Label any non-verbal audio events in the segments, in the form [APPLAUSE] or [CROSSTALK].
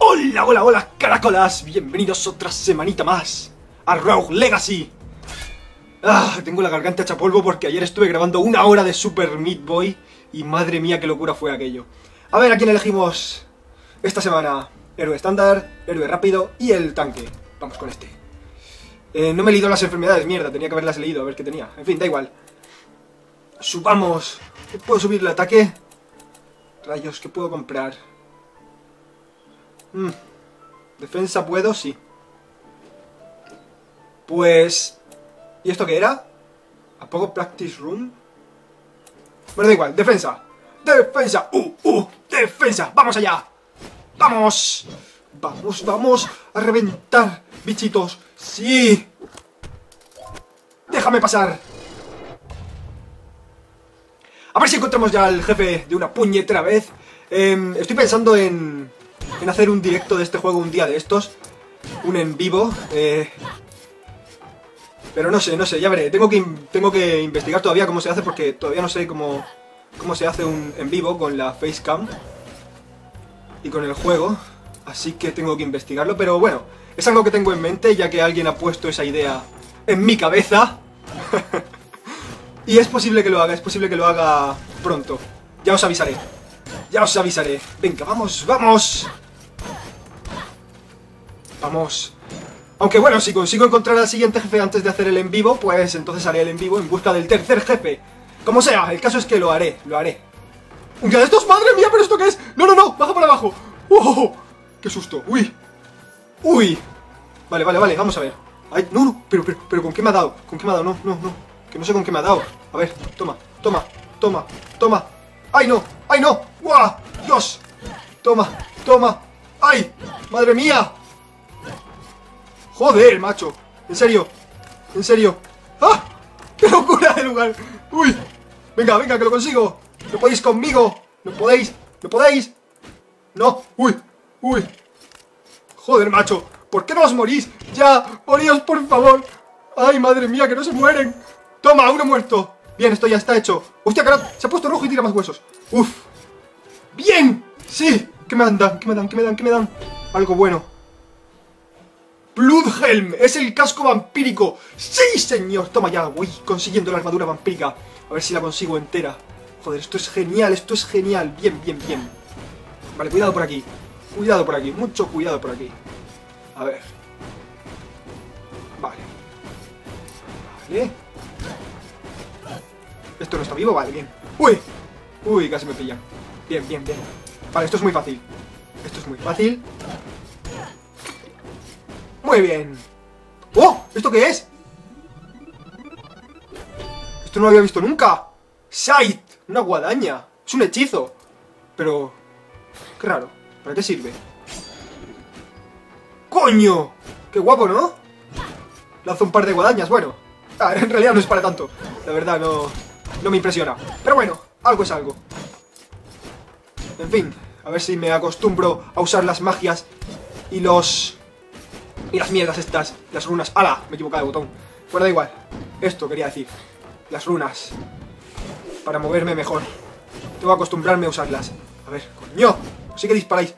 Hola, hola, hola, caracolas. Bienvenidos otra semanita más a Rogue Legacy. Ah, tengo la garganta hecha polvo porque ayer estuve grabando una hora de Super Meat Boy y madre mía qué locura fue aquello. A ver, ¿a quién elegimos esta semana? Héroe estándar, héroe rápido y el tanque. Vamos con este. Eh, no me he leído las enfermedades, mierda, tenía que haberlas leído, a ver qué tenía. En fin, da igual. Subamos. ¿Puedo subir el ataque? Rayos, ¿qué puedo comprar? Mm. Defensa puedo, sí. Pues... ¿Y esto qué era? ¿A poco practice room? Bueno, da igual, defensa. Defensa. Uh, uh, defensa. Vamos allá. Vamos. Vamos, vamos a reventar, bichitos. Sí. Déjame pasar. A ver si encontramos ya al jefe de una puñetera vez. Eh, estoy pensando en, en hacer un directo de este juego un día de estos. Un en vivo. Eh, pero no sé, no sé, ya veré. Tengo que, tengo que investigar todavía cómo se hace porque todavía no sé cómo, cómo se hace un en vivo con la facecam y con el juego. Así que tengo que investigarlo, pero bueno, es algo que tengo en mente ya que alguien ha puesto esa idea en mi cabeza. [LAUGHS] y es posible que lo haga, es posible que lo haga pronto. Ya os avisaré. Ya os avisaré. Venga, vamos, vamos. Vamos. Aunque bueno, si consigo encontrar al siguiente jefe antes de hacer el en vivo, pues entonces haré el en vivo en busca del tercer jefe. Como sea, el caso es que lo haré, lo haré. ¡Un de estos! ¡Madre mía! ¿Pero esto qué es? ¡No, no, no! ¡Baja para abajo! ¡Oh! ¡Qué susto! ¡Uy! ¡Uy! Vale, vale, vale, vamos a ver. Ay, no, no, pero, pero, pero, ¿con qué me ha dado? ¿Con qué me ha dado? No, no, no. Que no sé con qué me ha dado. A ver, toma, toma, toma, toma. ¡Ay, no! ¡Ay, no! ¡Guau! ¡Dios! Toma, toma. ¡Ay! ¡Madre mía! ¡Joder, macho! En serio, en serio. ¡Ah! ¡Qué locura de lugar! ¡Uy! Venga, venga, que lo consigo. No podéis conmigo. No podéis, no podéis. No. ¡Uy! ¡Uy! Joder, macho. ¿Por qué no os morís? ¡Ya! ¡Moríos, por favor! ¡Ay, madre mía, que no se mueren! ¡Toma, uno muerto! Bien, esto ya está hecho. ¡Hostia, caramba! Se ha puesto rojo y tira más huesos. ¡Uf! ¡Bien! ¡Sí! ¿Qué me dan? ¿Qué me dan? ¿Qué me dan? ¿Qué me dan? Algo bueno. Bloodhelm, es el casco vampírico. ¡Sí, señor! Toma ya, voy consiguiendo la armadura vampírica. A ver si la consigo entera. Joder, esto es genial, esto es genial. Bien, bien, bien. Vale, cuidado por aquí. Cuidado por aquí, mucho cuidado por aquí. A ver. Vale. Vale. Esto no está vivo, vale, bien. ¡Uy! Uy, casi me pillan. Bien, bien, bien. Vale, esto es muy fácil. Esto es muy fácil. Muy bien. ¡Oh! ¿Esto qué es? Esto no lo había visto nunca. Sight, una guadaña. Es un hechizo. Pero... Qué raro. ¿Para qué sirve? ¡Coño! ¡Qué guapo, ¿no? Lanzo un par de guadañas, bueno. Ah, [LAUGHS] en realidad no es para tanto. La verdad, no... No me impresiona. Pero bueno, algo es algo. En fin, a ver si me acostumbro a usar las magias y los... Y las mierdas estas, las runas. ¡Hala! Me he equivocado de botón. Bueno, da igual. Esto quería decir. Las runas. Para moverme mejor. Tengo que acostumbrarme a usarlas. A ver, coño. Sí que disparáis.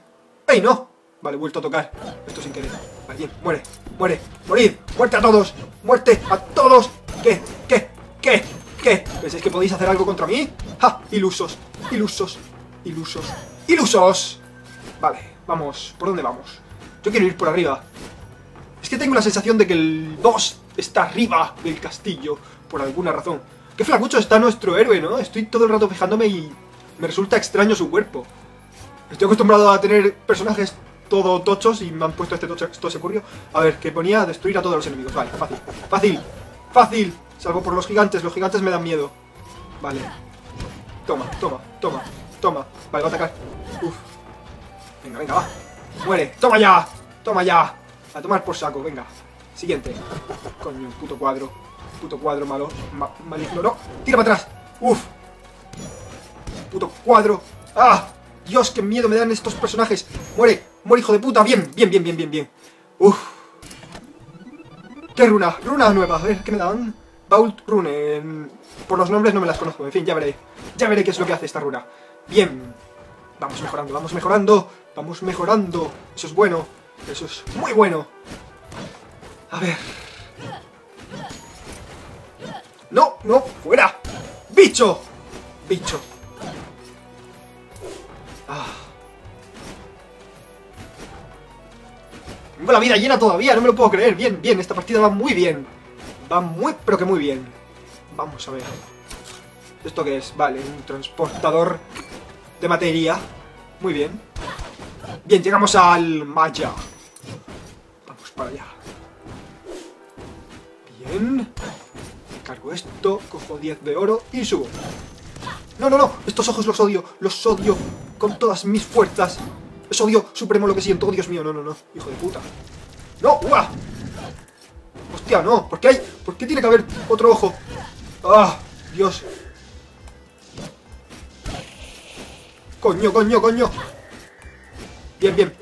¡Ey, no! Vale, he vuelto a tocar. Esto sin querer. Vale, bien. Muere. Muere. Morid. Muerte a todos. Muerte a todos. ¿Qué? ¿Qué? ¿Qué? ¿Qué? ¿Pensáis que podéis hacer algo contra mí? ¡Ja! Ilusos. Ilusos. Ilusos. ¡Ilusos! Vale, vamos. ¿Por dónde vamos? Yo quiero ir por arriba. Que tengo la sensación de que el boss está arriba del castillo, por alguna razón. Qué flacucho está nuestro héroe, ¿no? Estoy todo el rato fijándome y me resulta extraño su cuerpo. Estoy acostumbrado a tener personajes todo tochos y me han puesto este tocho, esto se ocurrió. A ver, que ponía destruir a todos los enemigos. Vale, fácil. Fácil. Fácil. Salvo por los gigantes. Los gigantes me dan miedo. Vale. Toma, toma, toma, toma. Vale, va a atacar. Uf. Venga, venga, va. Muere. Toma ya. Toma ya. A tomar por saco, venga. Siguiente. Coño, puto cuadro. Puto cuadro malo. Ma maligno, no. Tira para atrás. Uf. Puto cuadro. ¡Ah! Dios, qué miedo me dan estos personajes. Muere. Muere, hijo de puta. Bien, bien, bien, bien, bien, bien. Uf. ¿Qué runa? Runa nueva. A ver, ¿qué me dan? Vault Rune. Por los nombres no me las conozco. En fin, ya veré. Ya veré qué es lo que hace esta runa. Bien. Vamos mejorando, vamos mejorando. Vamos mejorando. Eso es bueno. Eso es muy bueno. A ver. No, no, fuera. ¡Bicho! Bicho. Ah. Tengo la vida llena todavía, no me lo puedo creer. Bien, bien, esta partida va muy bien. Va muy, pero que muy bien. Vamos a ver. ¿Esto qué es? Vale, un transportador de materia. Muy bien. Bien, llegamos al Maya. Vamos para allá. Bien. Cargo esto, cojo 10 de oro y subo. No, no, no, estos ojos los odio, los odio con todas mis fuerzas. Es odio supremo lo que siento, oh Dios mío, no, no, no, hijo de puta. ¡No! ¡Uah! Hostia, no, ¿por qué hay? ¿Por qué tiene que haber otro ojo? ¡Ah! Dios. Coño, coño, coño. Bien, bien.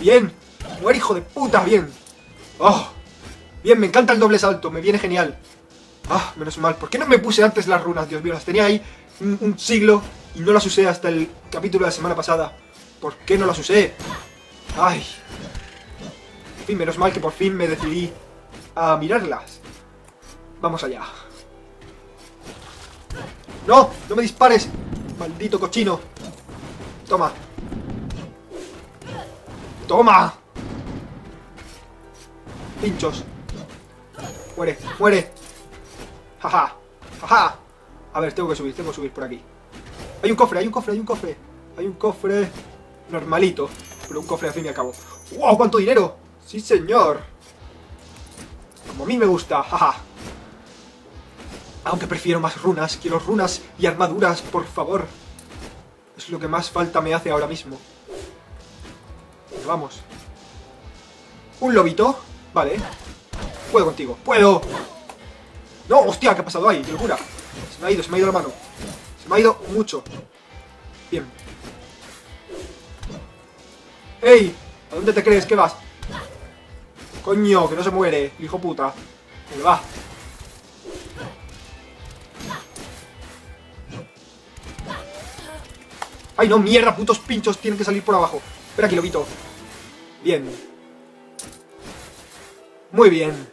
Bien. Muere, hijo de puta, bien. ¡Oh! Bien, me encanta el doble salto, me viene genial. Ah, menos mal. ¿Por qué no me puse antes las runas, Dios mío? Las tenía ahí un, siglo y no las usé hasta el capítulo de la semana pasada. ¿Por qué no las usé? Ay. En fin, menos mal que por fin me decidí a mirarlas. Vamos allá. ¡No! ¡No me dispares! ¡Maldito cochino! Toma. ¡Toma! Pinchos. Muere, muere. Jaja, jaja. A ver, tengo que subir, tengo que subir por aquí. Hay un cofre, hay un cofre, hay un cofre. Hay un cofre normalito, pero un cofre al fin y al cabo. ¡Wow! ¡Cuánto dinero! ¡Sí, señor! Como a mí me gusta, jaja. Aunque prefiero más runas, quiero runas y armaduras, por favor. Es lo que más falta me hace ahora mismo. Vamos. Un lobito. Vale. Puedo contigo. ¡Puedo! ¡No! ¡Hostia! ¿Qué ha pasado ahí? ¡Qué locura! Se me ha ido, se me ha ido la mano. Se me ha ido mucho. Bien. ¡Ey! ¿A dónde te crees que vas? Coño, que no se muere, hijo puta. Que va. ¡Ay, no! ¡Mierda! ¡Putos pinchos! Tienen que salir por abajo. Espera aquí, lobito. Bien. Muy bien.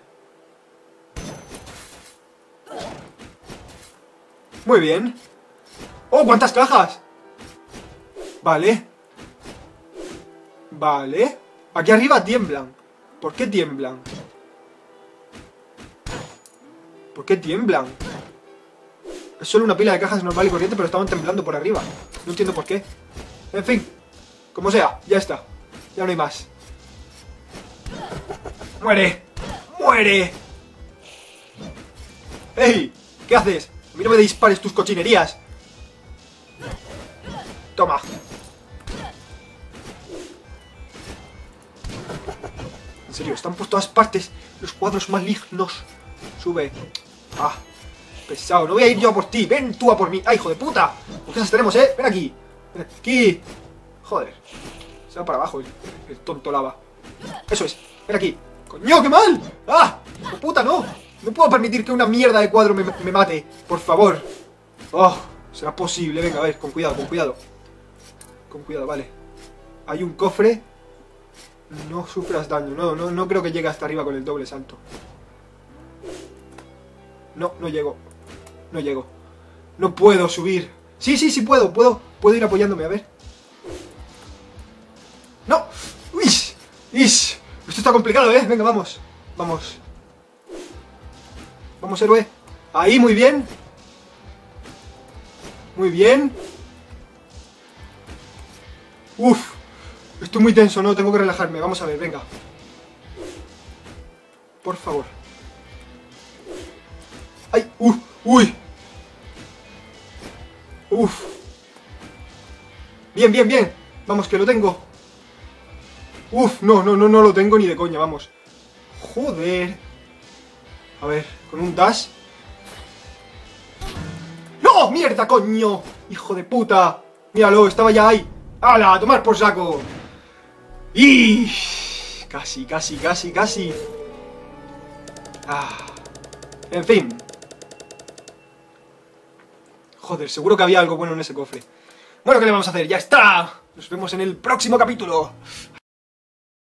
Muy bien. ¡Oh, cuántas cajas! Vale. Vale. Aquí arriba tiemblan. ¿Por qué tiemblan? ¿Por qué tiemblan? Es solo una pila de cajas normal y corriente, pero estaban temblando por arriba. No entiendo por qué. En fin. Como sea, ya está. Ya no hay más. ¡Muere! ¡Muere! ¡Ey! ¿Qué haces? A mí no me dispares tus cochinerías. Toma. En serio, están por todas partes los cuadros malignos. Sube. Ah, pesado. No voy a ir yo a por ti. Ven tú a por mí. ¡Ay, hijo de puta! ¿Qué tenemos, eh? Ven aquí. Ven aquí. Joder. Se va para abajo el, el tonto lava. Eso es. Ven aquí. ¡Coño, qué mal! ¡Ah! ¡Hijo puta, no! No puedo permitir que una mierda de cuadro me, mate. Por favor. Oh, será posible. Venga, a ver, con cuidado, con cuidado. Con cuidado, vale. Hay un cofre. No sufras daño. No, no, no creo que llegue hasta arriba con el doble salto. No, no llego. No llego. No puedo subir. Sí, sí, sí puedo. Puedo, puedo ir apoyándome, a ver. ¡No! ¡Ish! ¡Ish! Esto está complicado, ¿eh? Venga, vamos. Vamos. Vamos, héroe. Ahí, muy bien. Muy bien. Uf. Estoy muy tenso, no, tengo que relajarme. Vamos a ver, venga. Por favor. ¡Ay! ¡Uf! ¡Uy! ¡Uf! Bien, bien, bien. Vamos, que lo tengo. Uf, no, no, no, no lo tengo ni de coña, vamos. Joder. A ver, con un dash. ¡No! ¡Mierda, coño! ¡Hijo de puta! Míralo, estaba ya ahí. ¡Hala! ¡A tomar por saco! ¡Y! Casi, casi, casi, casi. Ah. En fin. Joder, seguro que había algo bueno en ese cofre. Bueno, ¿qué le vamos a hacer? ¡Ya está! Nos vemos en el próximo capítulo.